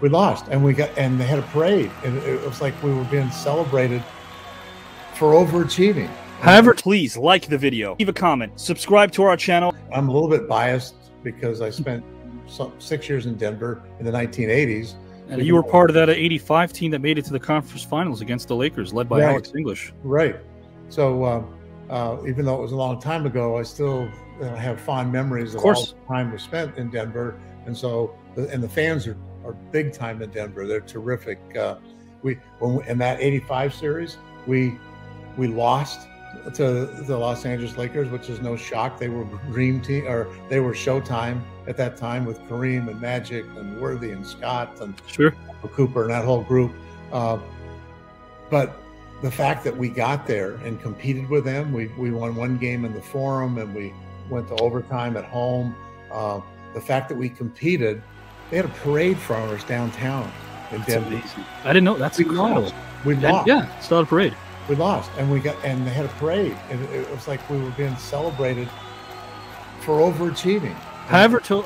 we lost, and we got and they had a parade, and it was like we were being celebrated for overachieving. However, please like the video, leave a comment, subscribe to our channel. I'm a little bit biased because I spent some, six years in Denver in the 1980s. And you were part of that 85 team that made it to the conference finals against the Lakers, led by Right. Alex English. Right. So uh, uh, even though it was a long time ago, I still uh, have fond memories of, Of course. all the time we spent in Denver. And so, and the fans are, are big time in Denver. They're terrific. Uh, we when we, in that '85 series, we we lost to the Los Angeles Lakers, which is no shock. They were dream team, or they were Showtime at that time with Kareem and Magic and Worthy and Scott and Sure. Cooper and that whole group. Uh, but the fact that we got there and competed with them, we, we won one game in the Forum and we went to overtime at home. Uh, the fact that we competed, they had a parade for us downtown in Denver. I didn't know. That's We incredible. lost. We And, lost. yeah, it's not a parade. We lost, and we got and they had a parade, and it, it was like we were being celebrated for overachieving. However, to,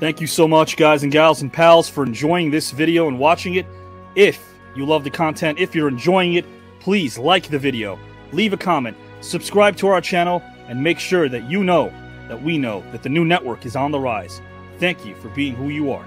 Thank you so much, guys and gals and pals, for enjoying this video and watching it. If you love the content, if you're enjoying it, please like the video, leave a comment, subscribe to our channel, and make sure that you know that we know that the Knew Network is on the rise. Thank you for being who you are.